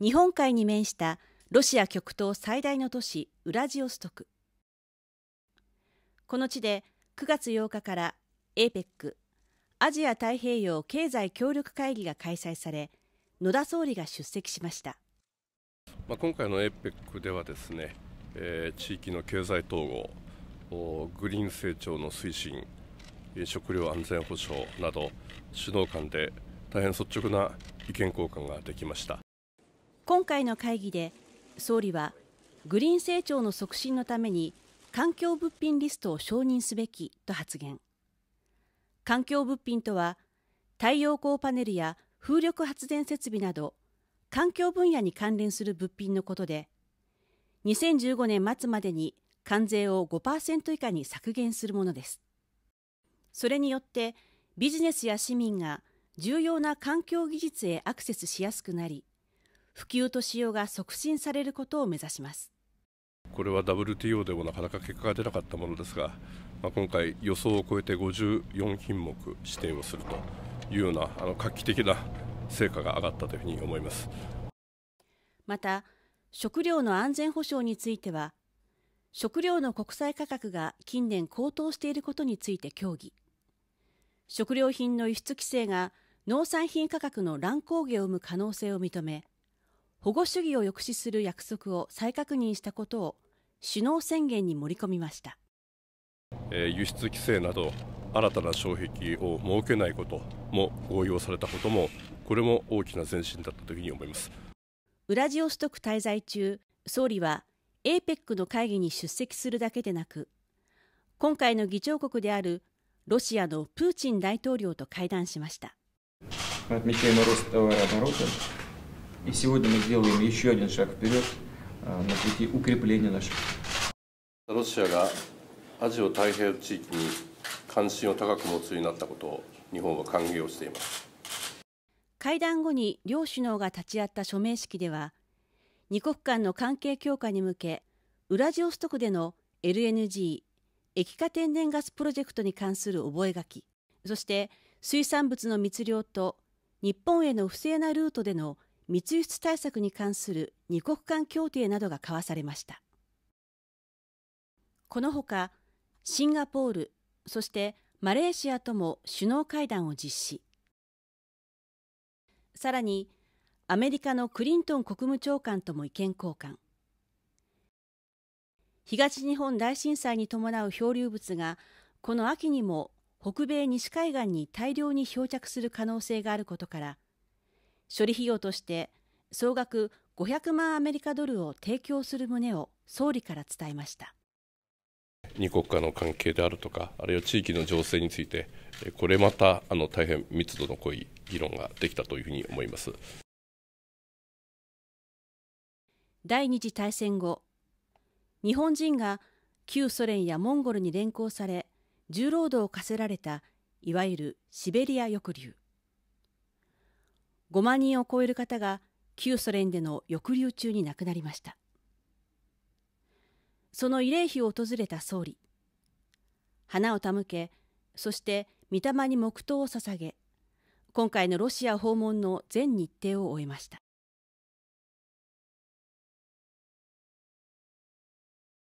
日本海に面したロシア極東最大の都市ウラジオストク。この地で9月8日から APEC アジア太平洋経済協力会議が開催され野田総理が出席しました、まあ、今回の APEC ではですね、えー、地域の経済統合グリーン成長の推進食料安全保障など首脳間で大変率直な意見交換ができました。今回の会議で総理はグリーン成長の促進のために環境物品リストを承認すべきと発言。環境物品とは太陽光パネルや風力発電設備など環境分野に関連する物品のことで2015年末までに関税を5%以下に削減するものです。それによってビジネスや市民が重要な環境技術へアクセスしやすくなり普及と使用が促進されることを目指します。これは WTO でもなかなか結果が出なかったものですが、まあ、今回、予想を超えて54品目指定をするというようなあの画期的な成果が上がったというふうに思います。また食料の安全保障については食料の国際価格が近年高騰していることについて協議。食料品の輸出規制が農産品価格の乱高下を生む可能性を認め保護主義を抑止する約束を再確認したことを首脳宣言に盛り込みました、えー、輸出規制など新たな障壁を設けないことも合意をされたこともこれも大きな前進だったというふうに思います。ウラジオストク滞在中総理は APEC の会議に出席するだけでなく今回の議長国であるロシアのプーチン大統領と会談しました И сегодня мы сделаем еще один шаг вперед на пути укрепления наших. ロシアがアジア太平洋地域に関心を高く持つようになったことを日本は歓迎をしています会談後に両首脳が立ち会った署名式では二国間の関係強化に向けウラジオストクでの LNG 液化天然ガスプロジェクトに関する覚書そして水産物の密漁と日本への不正なルートでの 密輸出対策に関する二国間協定などが交わされました。このほかシンガポールそしてマレーシアとも首脳会談を実施。さらにアメリカのクリントン国務長官とも意見交換。東日本大震災に伴う漂流物がこの秋にも北米西海岸に大量に漂着する可能性があることから処理費用として総額500万アメリカドルを提供する旨を総理から伝えました二国間の関係であるとか、あるいは地域の情勢について、これまたあの大変密度の濃い議論ができたというふうに思います第二次大戦後、日本人が旧ソ連やモンゴルに連行され、重労働を課せられたいわゆるシベリア抑留。5万人を超える方が旧ソ連での抑留中に亡くなりました。その慰霊碑を訪れた総理花を手向けそして御霊に黙祷を捧げ今回のロシア訪問の全日程を終えました。